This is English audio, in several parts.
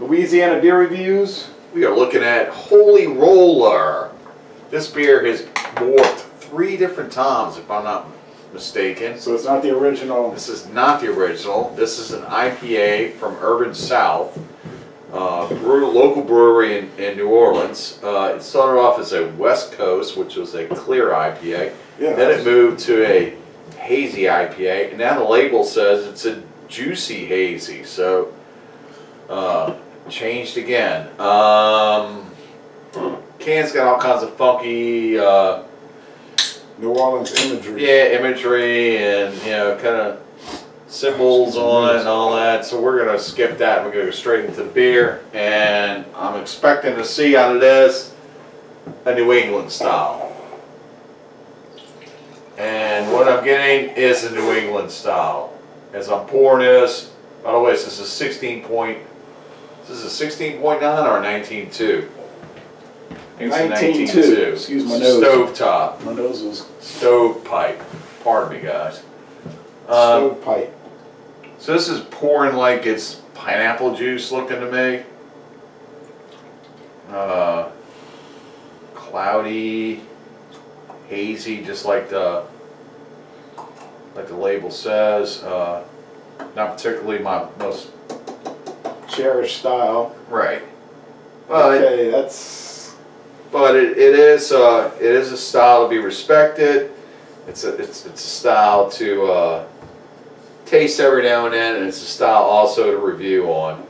Louisiana beer reviews. We are looking at Holy Roller. This beer has morphed three different times, if I'm not mistaken. So it's not the original. This is not the original. This is an IPA from Urban South, uh, brew, local brewery in, in New Orleans. Uh, it started off as a West Coast, which was a clear IPA. Yeah. Then it moved to a hazy IPA, and now the label says it's a juicy hazy. So, uh, changed again. Um, can's got all kinds of funky. Uh, New Orleans imagery. yeah, imagery and you know, kind of symbols on it and all that. So we're gonna skip that. We're gonna go straight into the beer, and I'm expecting to see out of this a New England style. And what I'm getting is a New England style. As I'm pouring this, by the way, this is a 16 point. This is a 16.9 or a 19.2. I think it's a 19.2. Excuse my nose. Stove top My nose was stovepipe. Pardon me, guys. Um, stovepipe. so this is pouring like it's pineapple juice looking to me. Uh, cloudy, hazy, just like the like the label says. Uh, not particularly my most Cherish style. right, but okay, that's but it, it is uh, it is a style to be respected. It's a it's it's a style to uh, taste every now and then, and it's a style also to review on.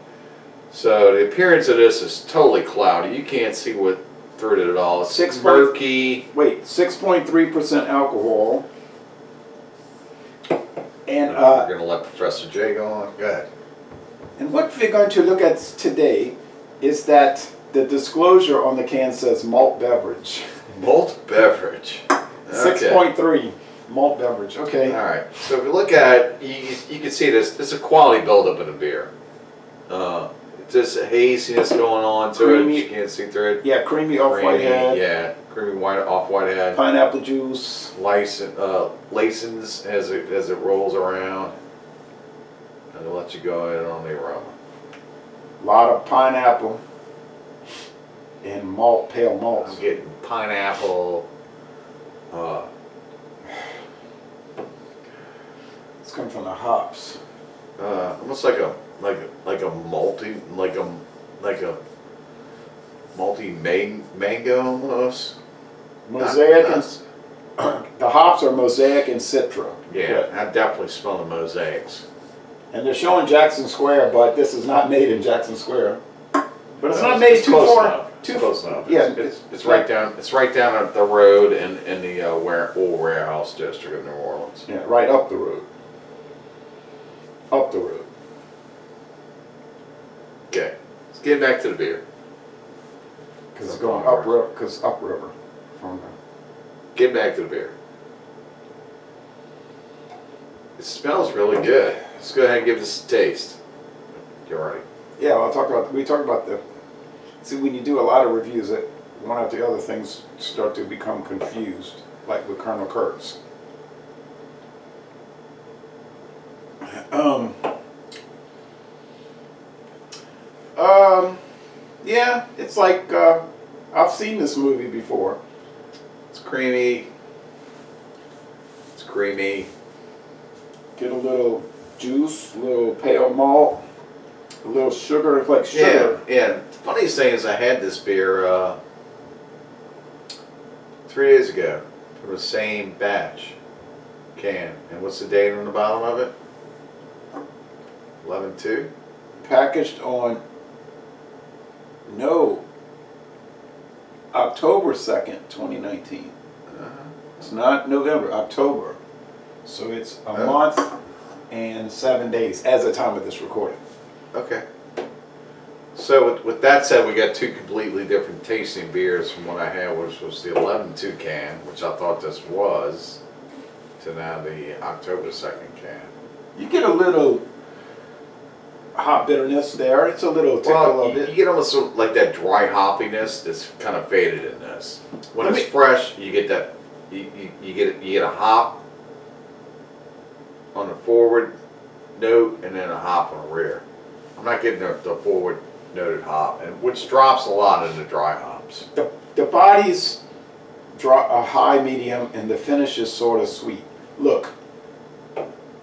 So the appearance of this is totally cloudy. You can't see what through it at all. It's Six murky. wait, six point three percent alcohol. And We're uh, gonna let Professor J go on. Go ahead. And what we're going to look at today is that the disclosure on the can says malt beverage. Malt beverage. Six Okay. point three malt beverage. Okay. All right. So if you look at it, you, you can see this. This is a quality buildup in a beer. Uh, just a haziness going on to Creamy. it. You can't see through it. Yeah, creamy off white head, Yeah, creamy white off white head. pineapple juice. License, uh, license as it as it rolls around. And I'll let you go ahead on the aroma. A lot of pineapple and malt, pale I'm malts. getting pineapple. Uh, It's coming from the hops. uh, almost like a like a, like a multi like a like a multi man, mango almost. Mosaic Not- and the hops are mosaic and citra. Yeah, I definitely smell the mosaics. And they're showing Jackson Square, but this is not made in Jackson Square. But it's No, not made too close far. enough. It's Too close enough. Yeah, It's, it's, it's it's like- right down. It's right down the road in in the uh, ware, old warehouse district of New Orleans. Yeah, right up the road. Up the road. Okay, let's get back to the beer. Because it's going up river. Because upriver from the. Get back to the beer. It smells really good. Let's go ahead and give this a taste. You're ready. Yeah, well, I'll talk about. We talked about the. See, when you do a lot of reviews, that one after the other things start to become confused, like with Colonel Kurtz. Um. Um. Yeah, it's like uh, I've seen this movie before. It's creamy. It's creamy. Get a little juice, a little pale malt, a little sugar, it's like sugar. yeah. The funniest thing is I had this beer uh, three days ago from the same batch can. And what's the date on the bottom of it? 11 2? packaged on no October 2nd, 2019. Uh, It's not November, October. So it's a Oh. month and seven days as the time of this recording. okay. So with, with that said, we got two completely different tasting beers from what I had, which was the 11 2 can, which I thought this was, to now the October 2nd can. You get a little hot bitterness there. It's a little tickle Well, of you, it. you get almost like that dry hoppiness that's kind of faded in this. When Let it's me- fresh, you get that you, you, you get you get a hop on the forward note and then a hop on the rear. I'm not getting the, the forward noted hop, and which drops a lot in the dry hops. The, the body's draw a high, medium, and the finish is sort of sweet. Look,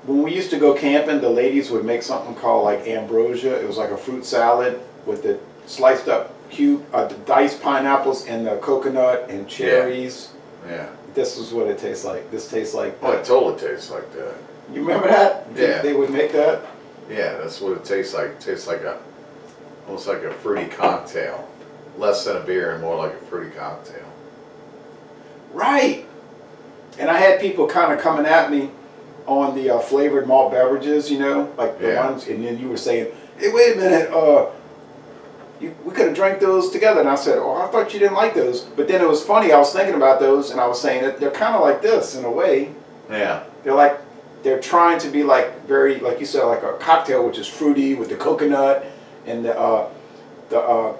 when we used to go camping, the ladies would make something called like ambrosia. It was like a fruit salad with the sliced up cube, uh, the diced pineapples and the coconut and cherries. Yeah. This is what it tastes like. This tastes like. Well, it totally tastes like that. You remember that? Yeah. They would make that. Yeah, that's what it tastes like. It tastes like a, almost like a fruity cocktail. Less than a beer and more like a fruity cocktail. Right. And I had people kind of coming at me on the uh, flavored malt beverages, you know, like the Yeah. ones, and then you were saying, "Hey, wait a minute, uh, you, we could have drank those together." And I said, "Oh, I thought you didn't like those." But then it was funny. I was thinking about those, and I was saying that they're kind of like this in a way. Yeah. They're like they're trying to be like very, like you said, like a cocktail, which is fruity with the coconut and the uh, the uh,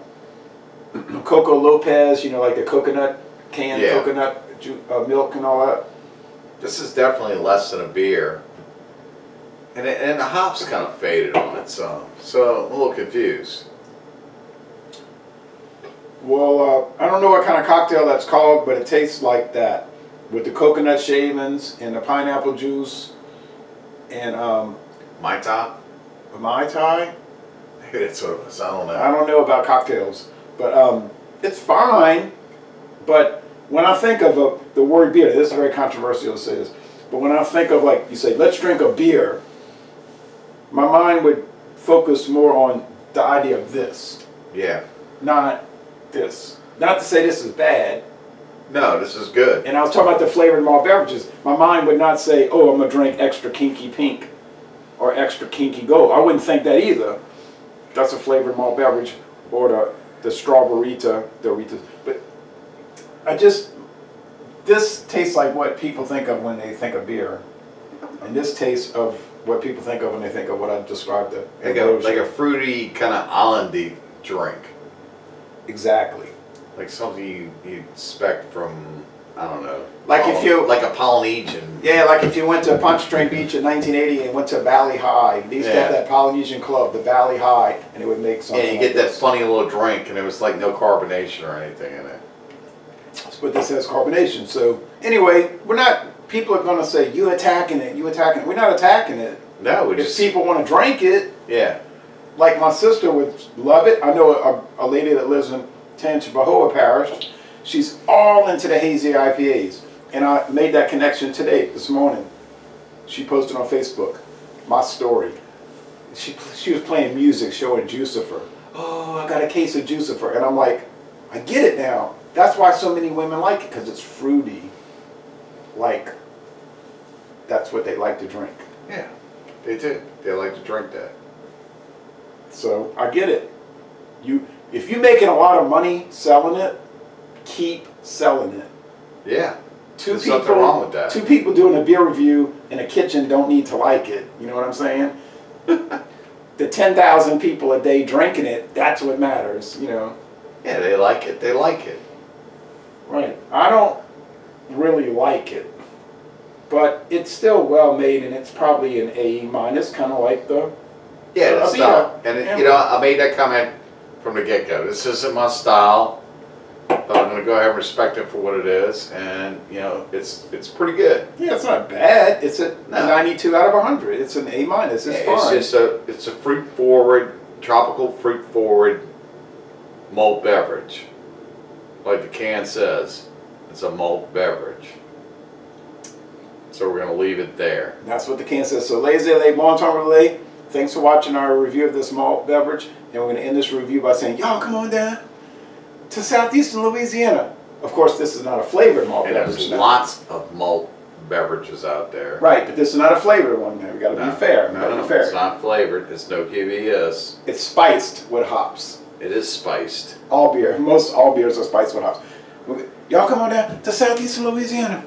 Coco Lopez, you know, like the coconut canned Yeah. coconut uh, milk and all that. This is definitely less than a beer. And, it, and the hops kind of faded on its own. So I'm a little confused. Well, uh, I don't know what kind of cocktail that's called, but it tastes like that, with the coconut shavings and the pineapple juice, and um, My top? Mai Tai. Maybe that's what it was. I don't know. I don't know about cocktails, but um, it's fine. But when I think of a, the word beer, this is very controversial to say this, but when I think of like you say, let's drink a beer, my mind would focus more on the idea of this, Yeah. not this. Not to say this is bad. No, this is good. And I was talking about the flavored malt beverages. My mind would not say, "Oh, I'm gonna drink extra kinky pink," or extra kinky gold. I wouldn't think that either. That's a flavored malt beverage, or the the strawberryta, the Rita. But I just this tastes like what people think of when they think of beer, and this tastes of what people think of when they think of what I described. The Like a, like a fruity, kind of islandy drink. exactly. Like something you, you expect from, I don't know. Like if you- Like a Polynesian. Yeah, like if you went to Pontchartrain Beach in 1980 and went to Bali Hai, they used to have that Polynesian club, the Bali Hai, and it would make something. Yeah, you like get that this. funny little drink and it was like no carbonation or anything in it. But this has carbonation. So anyway, we're not. People are gonna say you attacking it, you attacking it. We're not attacking it. No, we If just, people want to drink it, yeah. like my sister would love it. I know a, a lady that lives in Tangipahoa Parish. She's all into the hazy IPAs, and I made that connection today, this morning. She posted on Facebook my story. She she was playing music, showing Jucifer. Oh, I got a case of Jucifer, and I'm like, I get it now. That's why so many women like it because it's fruity. Like, that's what they like to drink. Yeah, they do. They like to drink that. So I get it. You if you're making a lot of money selling it, keep selling it. Yeah. Two There's people wrong with that. two people doing a beer review in a kitchen don't need to like it. You know what I'm saying? the ten thousand people a day drinking it, that's what matters, you know. Yeah, they like it. They like it. Right. I don't really like it. But it's still well made and it's probably an A minus, kinda like the Yeah, yeah. not. And it, Yeah. you know, I made that comment from the get go. This isn't my style, but I'm gonna go ahead and respect it for what it is, and you know, it's it's pretty good. Yeah, it's not bad. It's a No. 92 out of 100. It's an A minus. It's Yeah, fine. it's just a it's a fruit forward, tropical fruit forward malt beverage, like the can says. It's a malt beverage. So we're gonna leave it there. That's what the can says. So, laissez les bon temps rouler. Thanks for watching our review of this malt beverage. And we're going to end this review by saying, y'all come on down to southeastern Louisiana. Of course, this is not a flavored malt And beverage. there's now. lots of malt beverages out there. Right, but this is not a flavored one. Now we got to No, be fair. No, no, be fair. it's not flavored. It's no QVS. It's spiced with hops. It is spiced. All beer, most all beers are spiced with hops. Y'all come on down to southeastern Louisiana.